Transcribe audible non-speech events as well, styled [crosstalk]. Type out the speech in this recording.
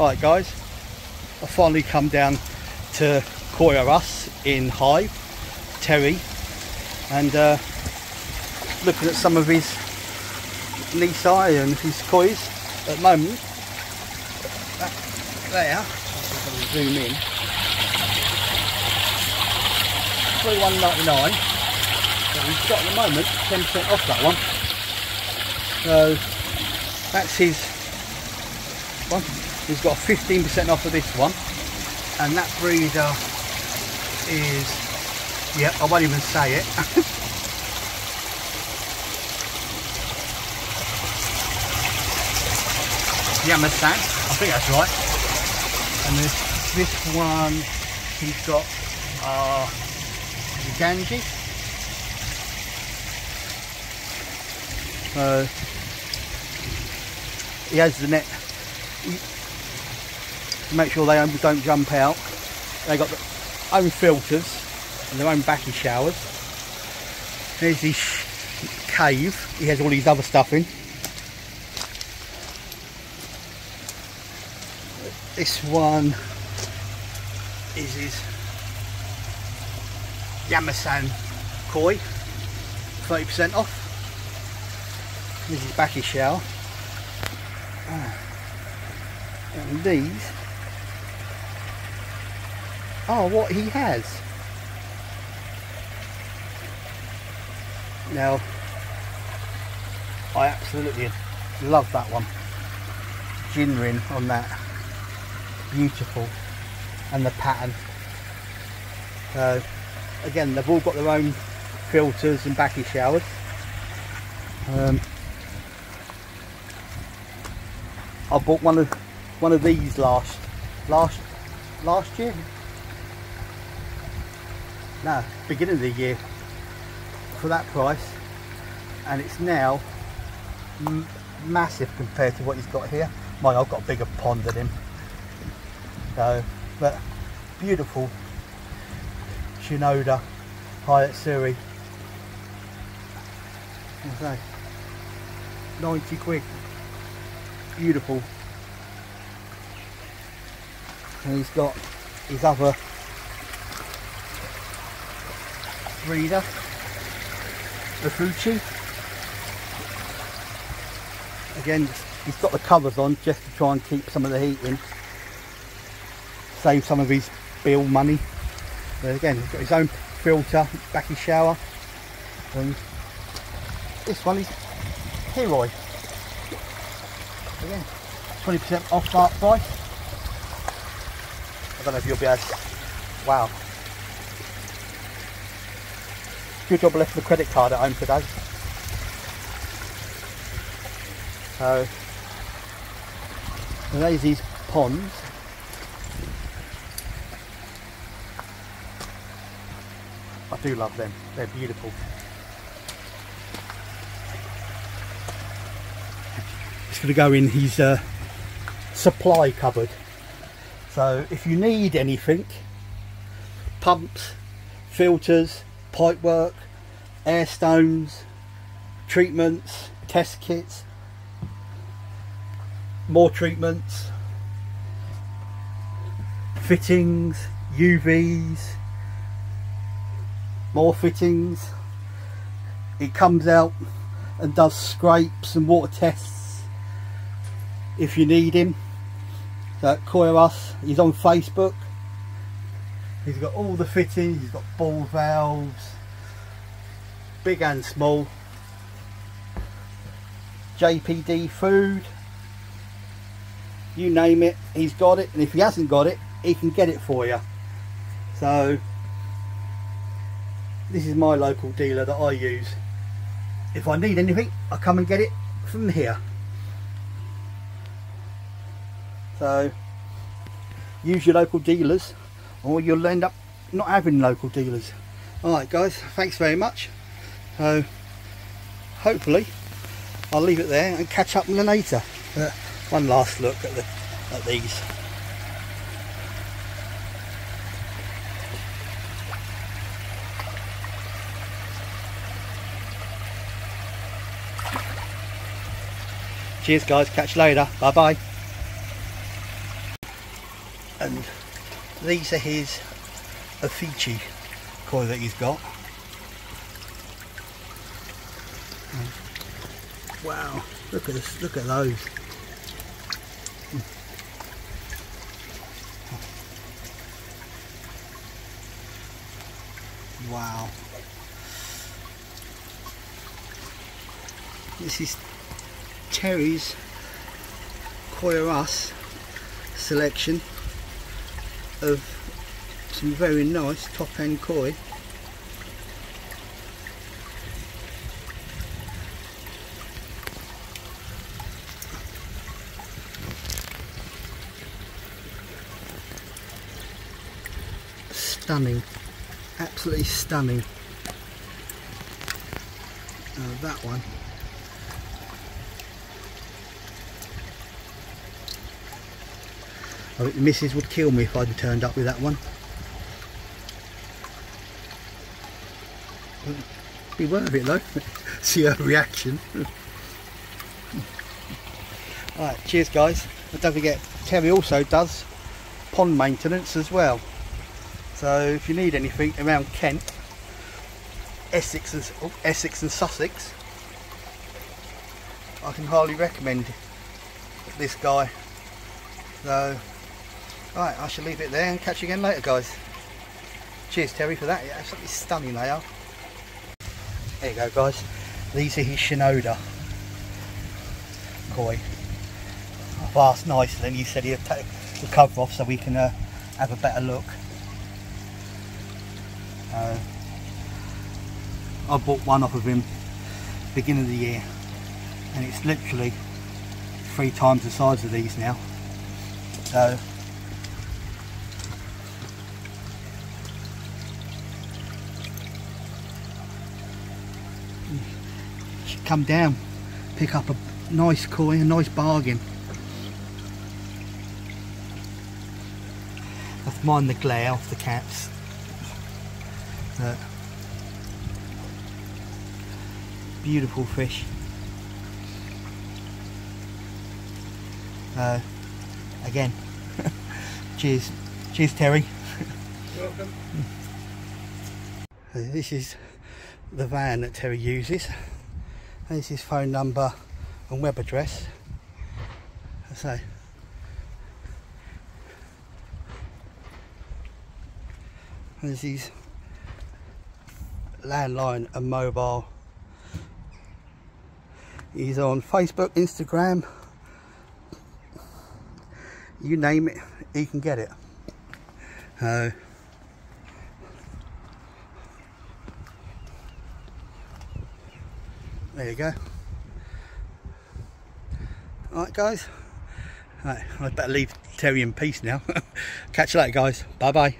Alright guys, I finally come down to Koi R Us in Hive, Terry, and uh, looking at some of his Nisai and his kois at the moment. That, there, zoom in, 31.99 but we've got at the moment 10% off that one. So that's his one he's got 15% off of this one. And that breeder is yeah I won't even say it. [laughs] Yamasan I think that's right. And this this one he's got uh Ganji. So he has the net to make sure they don't jump out. They got their own filters and their own bakki showers. There's his cave. He has all his other stuff in. This one is his Yamasan koi, 30% off. This is bakki shower. Ah. And these are what he has. Now, I absolutely love that one. Ginrin on that. Beautiful. And the pattern. So, again, they've all got their own filters and bakki showers. Um, I bought one of one of these last last last year. No, beginning of the year for that price, and it's now massive compared to what he's got here. My, I've got a bigger pond than him. So, but beautiful Shinoda Hi Utsuri. Okay, 90 quid beautiful. And he's got his other breeder, the Fuchi. Again, he's got the covers on just to try and keep some of the heat in. Save some of his bill money. But again, he's got his own filter, bakki shower. And this one is Heroi again 20% off mark price I don't know if you'll be able to wow good job left the credit card at home today. So there's these ponds. I do love them. They're beautiful. It's going to go in his uh, supply cupboard. So if you need anything pumps filters pipe work air stones treatments test kits more treatments fittings UVs more fittings it comes out and does scrapes and water tests if you need him. So Koi Us, he's on Facebook. He's got all the fittings, he's got ball valves, big and small. JPD food, you name it, he's got it. And if he hasn't got it, he can get it for you. So, this is my local dealer that I use. If I need anything, I come and get it from here. So use your local dealers or you'll end up not having local dealers. Alright guys, thanks very much. So hopefully I'll leave it there and catch up with them later. Uh, one last look at, the, at these. Cheers guys, catch you later. Bye bye. and these are his Afiche koi that he's got. Wow, look at this, look at those. Wow. This is Terry's Koya selection of some very nice top end koi. Stunning, absolutely stunning. That one I think the missus would kill me if I'd turned up with that one. Be worth it though. [laughs] See her reaction. [laughs] Alright, cheers guys. And don't forget, Terry also does pond maintenance as well. So if you need anything around Kent, Essex and, oh, Essex and Sussex, I can highly recommend this guy. So Right, I shall leave it there and catch you again later, guys. Cheers, Terry, for that. Yeah, absolutely stunning they are. There you go, guys. These are his Shinoda koi. I've asked nicely and he said he'd take the cover off so we can uh, have a better look. Uh, I bought one off of him beginning of the year and it's literally three times the size of these now. So come down, pick up a nice koi, a nice bargain. I've mind the glare off the caps. But beautiful fish. Uh, again, [laughs] cheers, cheers Terry. Welcome. [laughs] this is the van that Terry uses. There's his phone number and web address. So there's his landline and mobile. He's on Facebook, Instagram, you name it, he can get it. Uh, there you go. Alright guys. Right, I'd better leave Terry in peace now. [laughs] Catch you later guys. Bye bye